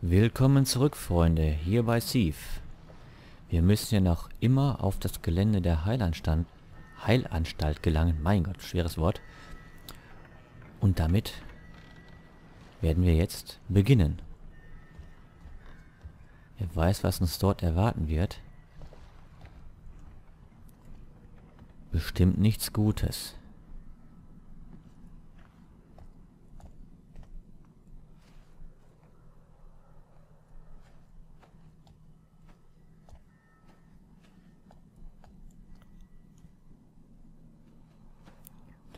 Willkommen zurück, Freunde, hier bei Thief. Wir müssen ja noch immer auf das Gelände der Heilanstalt, Heilanstalt gelangen. Mein Gott, schweres Wort. Und damit werden wir jetzt beginnen. Wer weiß, was uns dort erwarten wird. Bestimmt nichts Gutes.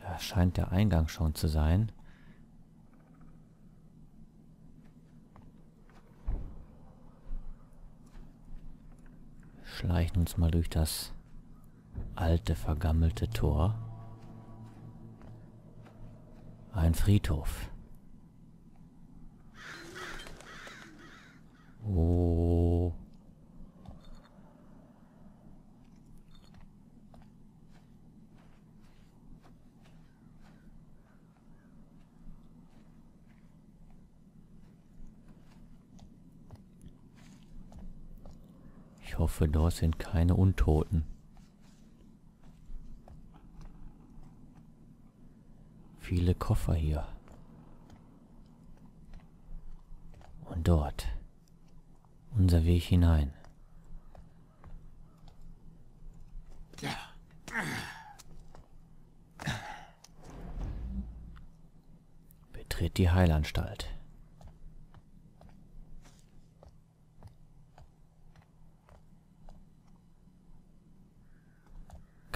Da scheint der Eingang schon zu sein. Schleichen uns mal durch das alte, vergammelte Tor. Ein Friedhof. Oh. Ich hoffe, dort sind keine Untoten. Viele Koffer hier. Und dort. Unser Weg hinein. Betritt die Heilanstalt.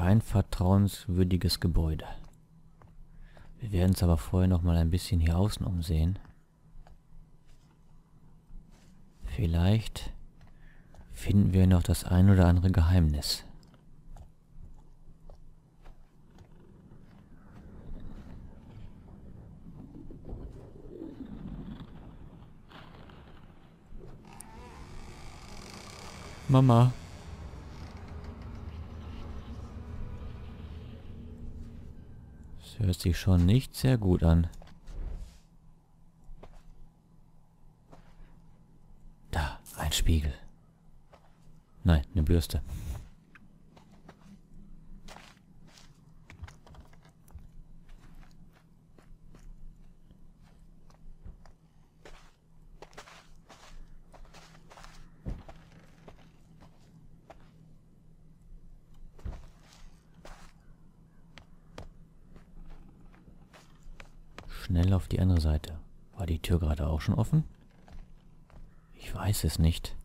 Kein vertrauenswürdiges Gebäude. Wir werden es aber vorher noch mal ein bisschen hier außen umsehen. Vielleicht finden wir noch das ein oder andere Geheimnis. Mama. Hört sich schon nicht sehr gut an. Da, ein Spiegel. Nein, eine Bürste. Schnell auf die andere Seite. War die Tür gerade auch schon offen? Ich weiß es nicht.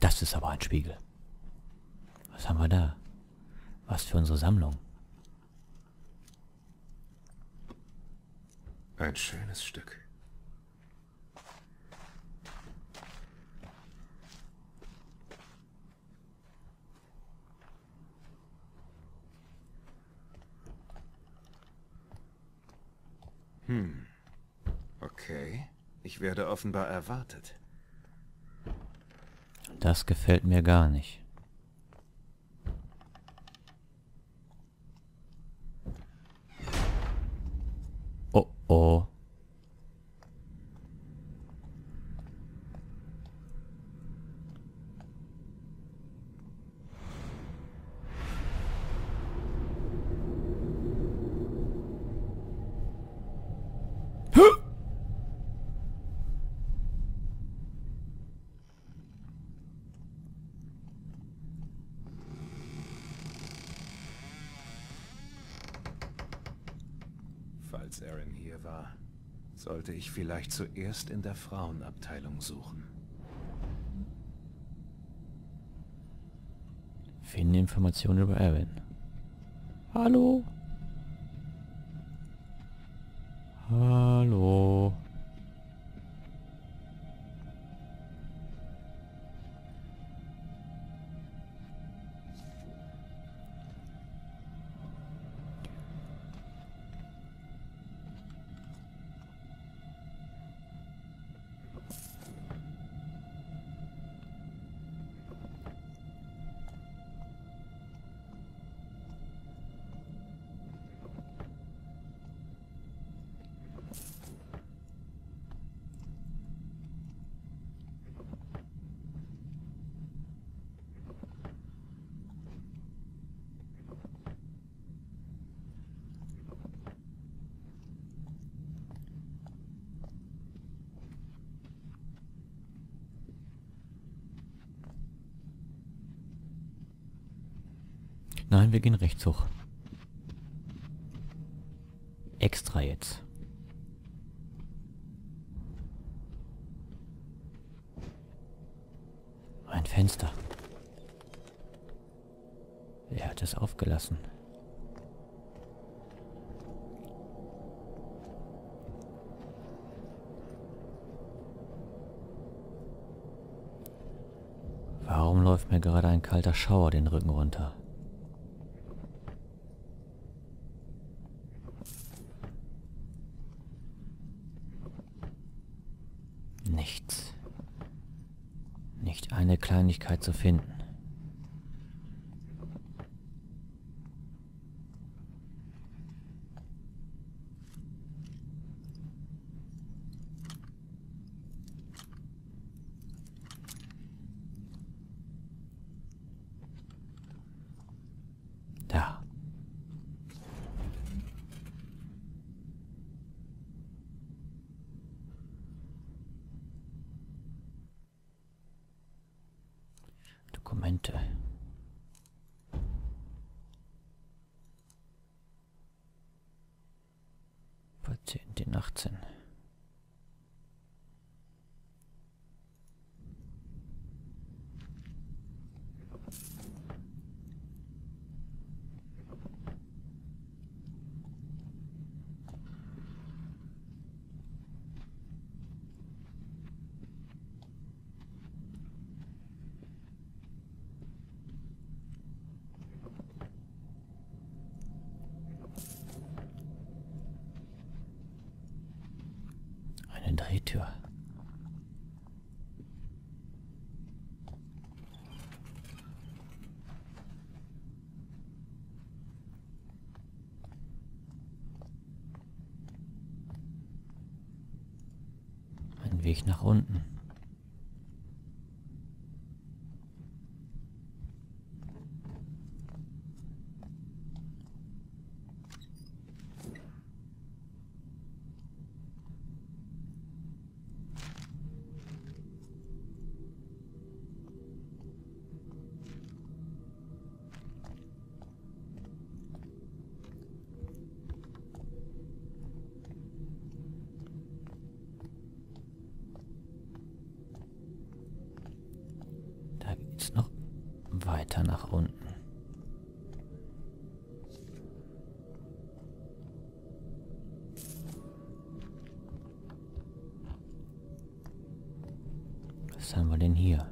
Das ist aber ein Spiegel. Was haben wir da? Was für unsere Sammlung? Ein schönes Stück. Hm. Okay. Ich werde offenbar erwartet. Das gefällt mir gar nicht. Oh oh. Falls Aaron hier war, sollte ich vielleicht zuerst in der Frauenabteilung suchen. Finden Informationen über Erin. Hallo? Hallo? Nein, wir gehen rechts hoch. Extra jetzt. Ein Fenster. Er hat es aufgelassen. Warum läuft mir gerade ein kalter Schauer den Rücken runter? Nichts. Nicht eine Kleinigkeit zu finden. Drehtür. Ein Weg nach unten. Da geht's noch weiter nach unten. Was haben wir denn hier?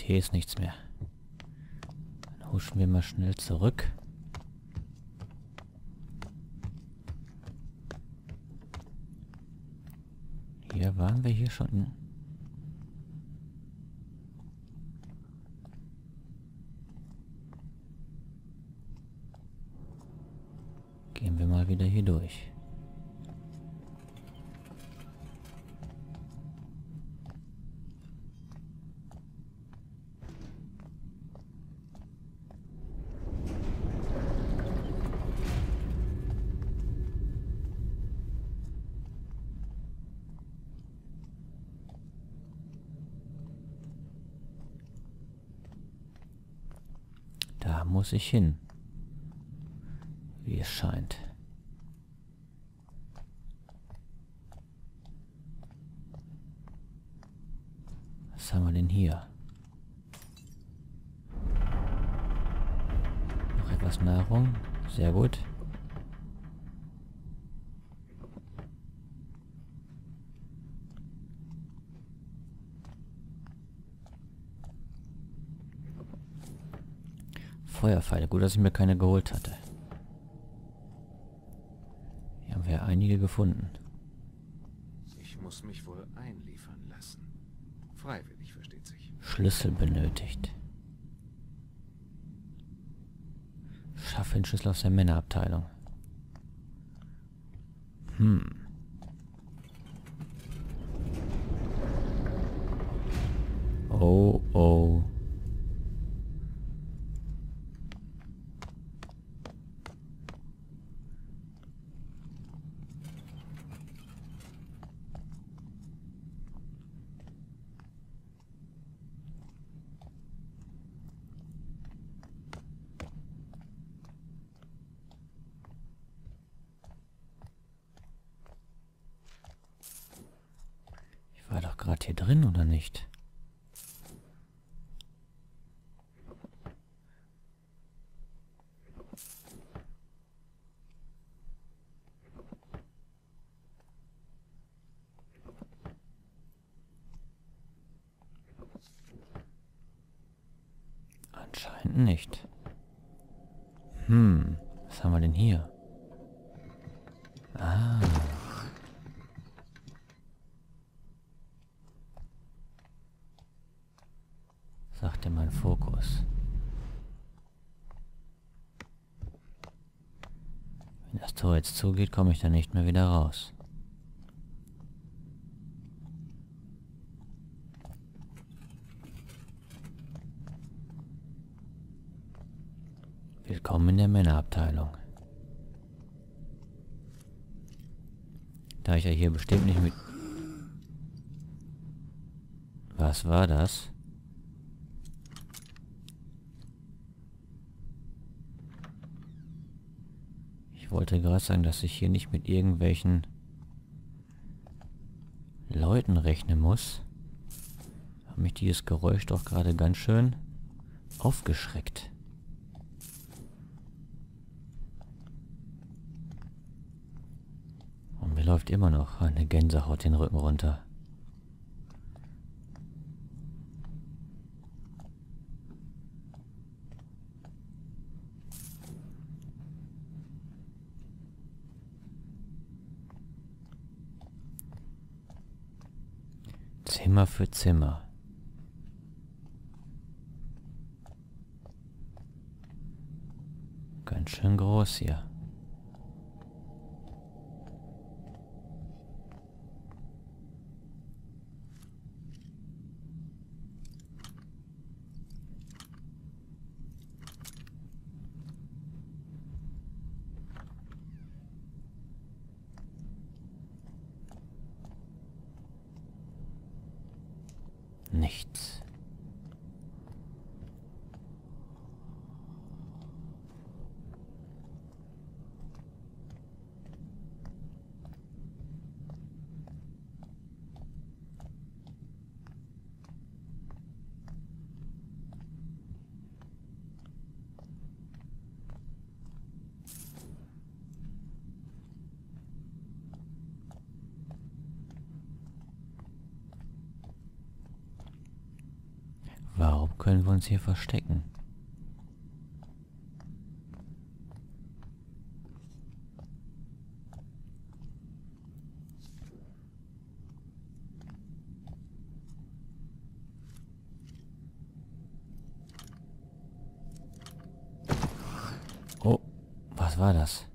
Hier ist nichts mehr. Dann huschen wir mal schnell zurück. Hier waren wir hier schon. Gehen wir mal wieder hier durch. Muss ich hin. Wie es scheint. Was haben wir denn hier? Noch etwas Nahrung. Sehr gut. Feuerpfeile. Gut, dass ich mir keine geholt hatte. Hier haben wir einige gefunden. Ich muss mich wohl einliefern lassen. Freiwillig, versteht sich. Schlüssel benötigt. Schaffe den Schlüssel aus der Männerabteilung. Hm. Oh, oh. Ich war doch gerade hier drin, oder nicht? Anscheinend nicht. Hm, was haben wir denn hier? Ah. sagte mein Fokus. Jetzt zugeht, komme ich da nicht mehr wieder raus. Willkommen in der Männerabteilung. Da ich ja hier bestimmt nicht mit... Was war das? Ich wollte gerade sagen, dass ich hier nicht mit irgendwelchen Leuten rechnen muss. Hat mich dieses Geräusch doch gerade ganz schön aufgeschreckt. Und mir läuft immer noch eine Gänsehaut den Rücken runter. Zimmer für Zimmer. Ganz schön groß hier. Nichts. Warum können wir uns hier verstecken? Oh, was war das?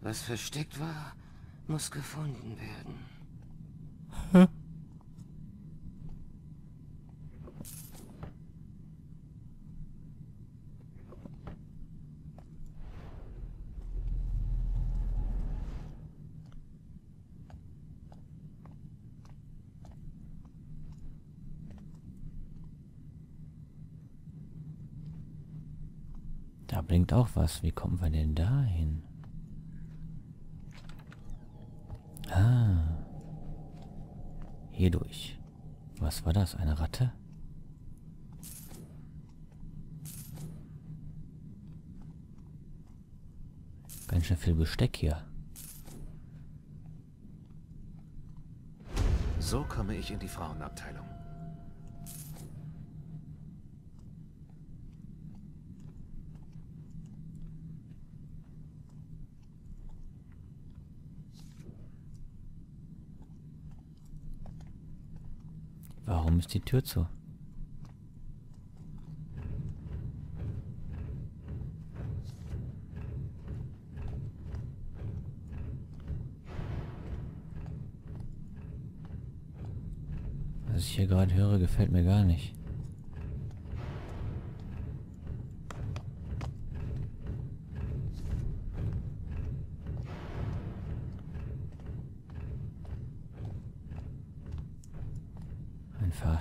Was versteckt war, muss gefunden werden. Da blinkt auch was. Wie kommen wir denn da hin? Ah. Hier durch. Was war das? Eine Ratte? Ganz schön viel Besteck hier. So komme ich in die Frauenabteilung. Warum ist die Tür zu? Was ich hier gerade höre, gefällt mir gar nicht.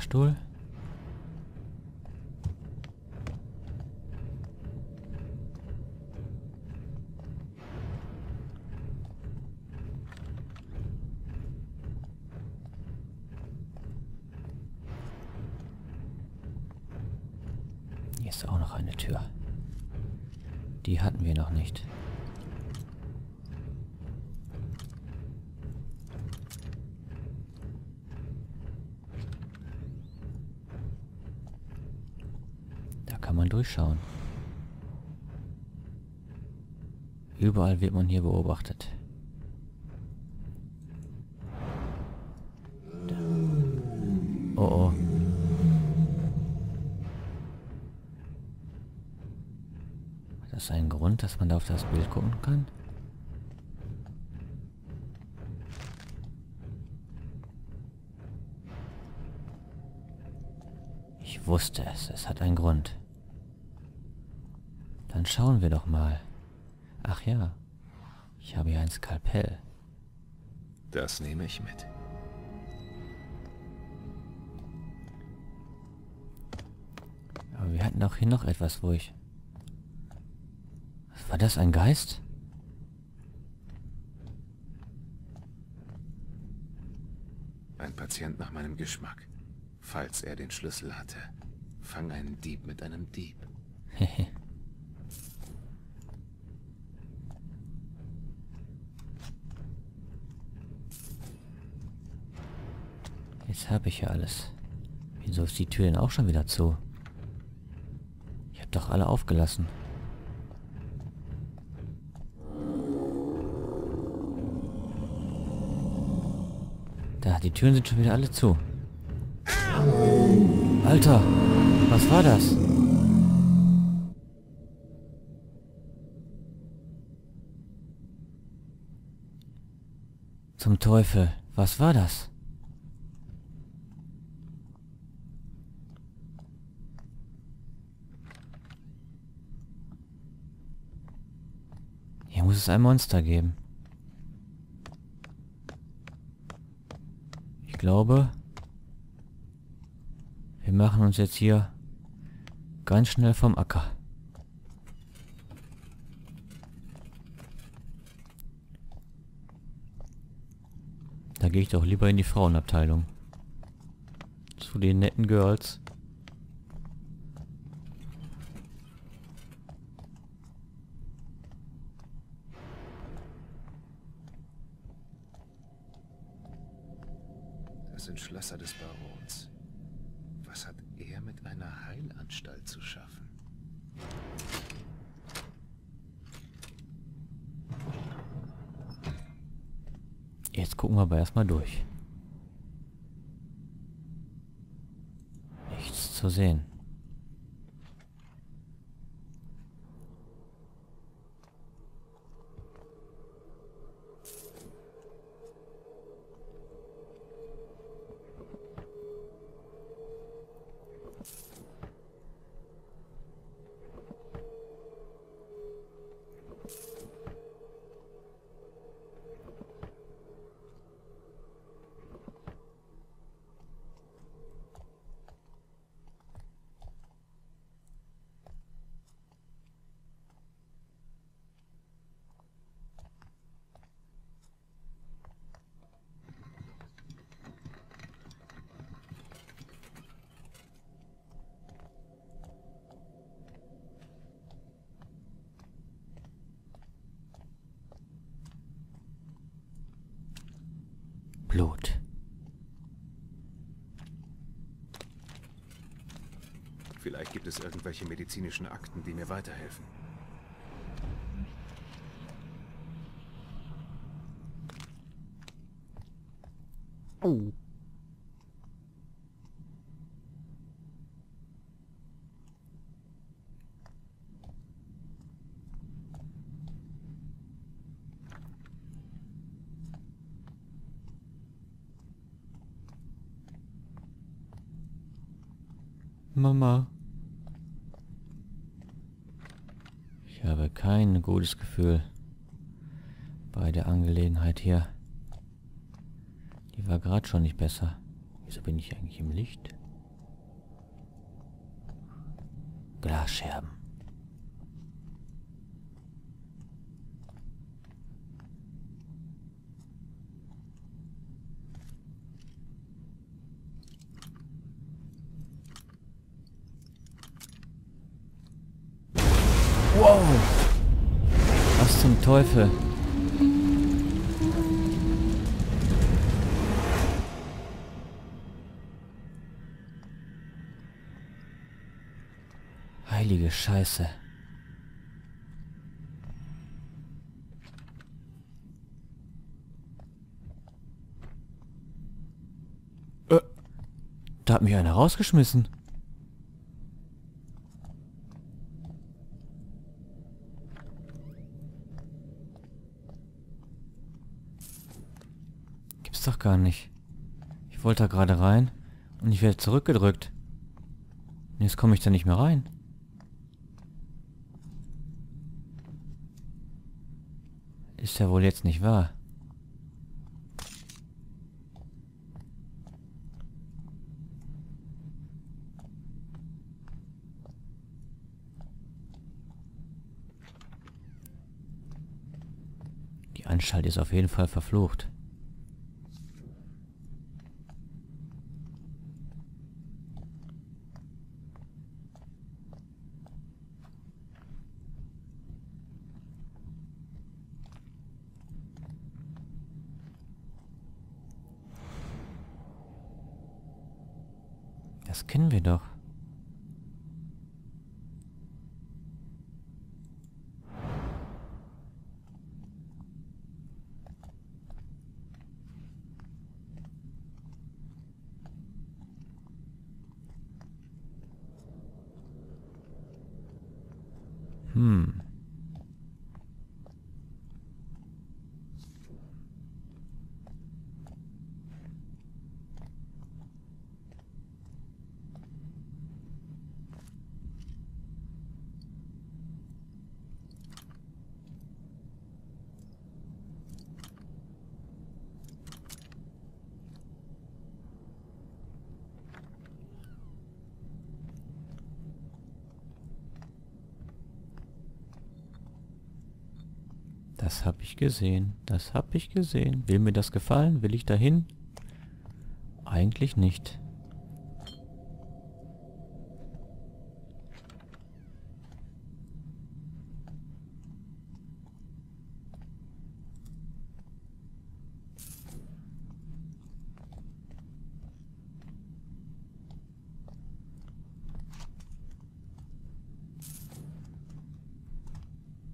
Fahrstuhl. Hier ist auch noch eine Tür. Die hatten wir noch nicht. Da kann man durchschauen. Überall wird man hier beobachtet. Oh oh. Hat das einen Grund, dass man da auf das Bild gucken kann? Ich wusste es, es hat einen Grund. Schauen wir doch mal. Ach ja, ich habe hier ein Skalpell. Das nehme ich mit. Aber wir hatten auch hier noch etwas, wo ich... Was war das, ein Geist? Ein Patient nach meinem Geschmack. Falls er den Schlüssel hatte. Fang einen Dieb mit einem Dieb. Jetzt habe ich ja alles. Wieso ist die Tür denn auch schon wieder zu? Ich habe doch alle aufgelassen. Da, die Türen sind schon wieder alle zu. Alter, was war das? Zum Teufel, was war das? Hier muss es ein Monster geben. Ich glaube, wir machen uns jetzt hier ganz schnell vom Acker. Da gehe ich doch lieber in die Frauenabteilung. Zu den netten Girls. Das sind Schlösser des Barons. Was hat er mit einer Heilanstalt zu schaffen? Jetzt gucken wir aber erstmal durch. Nichts zu sehen. Blut. Vielleicht gibt es irgendwelche medizinischen Akten, die mir weiterhelfen. Oh. Mama. Ich habe kein gutes Gefühl bei der Angelegenheit hier. Die war gerade schon nicht besser. Wieso bin ich eigentlich im Licht? Glasscherben. Wow! Was zum Teufel? Heilige Scheiße. Äh, da hat mich einer rausgeschmissen. Gibt's doch gar nicht. Ich wollte da gerade rein und ich werde zurückgedrückt. Und jetzt komme ich da nicht mehr rein. Ist ja wohl jetzt nicht wahr. Die Anstalt ist auf jeden Fall verflucht. Das kennen wir doch. Hm. Das habe ich gesehen. Das habe ich gesehen. Will mir das gefallen? Will ich dahin? Eigentlich nicht.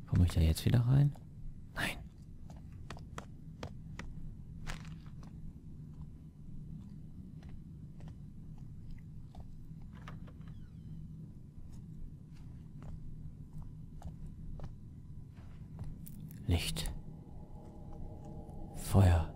Komme ich da jetzt wieder rein? Nein. Licht. Feuer.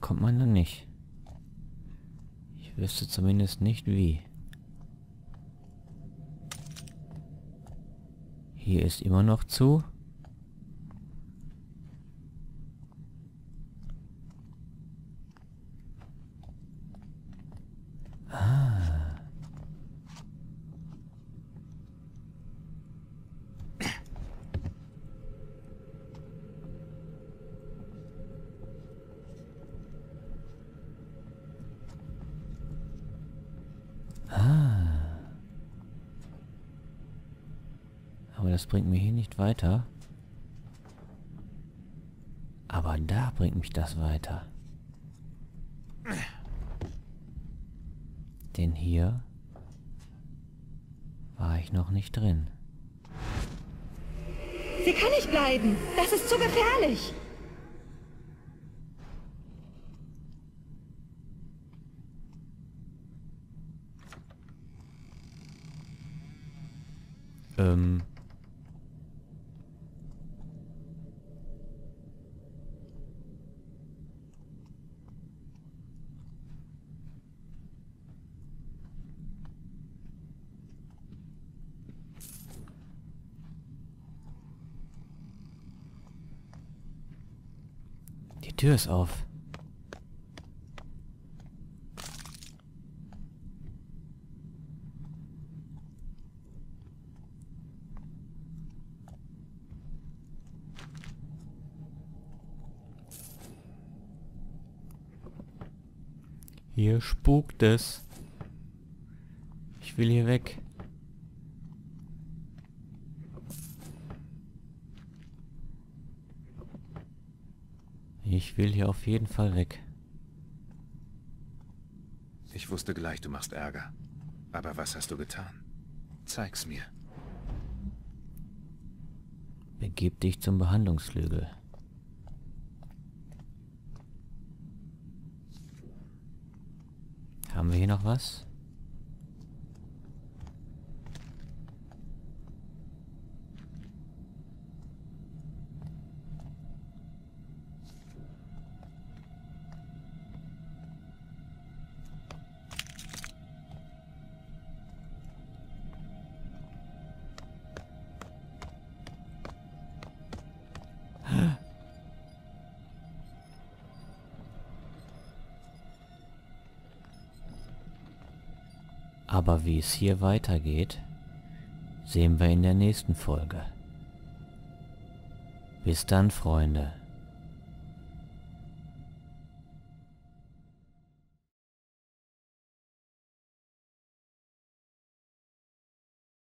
Kommt man da nicht. Ich wüsste zumindest nicht wie. Hier ist immer noch zu. Das bringt mir hier nicht weiter. Aber da bringt mich das weiter. Denn hier war ich noch nicht drin. Sie kann nicht bleiben. Das ist zu gefährlich. Ähm. Die Tür ist auf. Hier spukt es. Ich will hier weg. Ich will hier auf jeden Fall weg. Ich wusste gleich, du machst Ärger. Aber was hast du getan? Zeig's mir. Begib dich zum Behandlungsflügel. Haben wir hier noch was? Aber wie es hier weitergeht, sehen wir in der nächsten Folge. Bis dann, Freunde.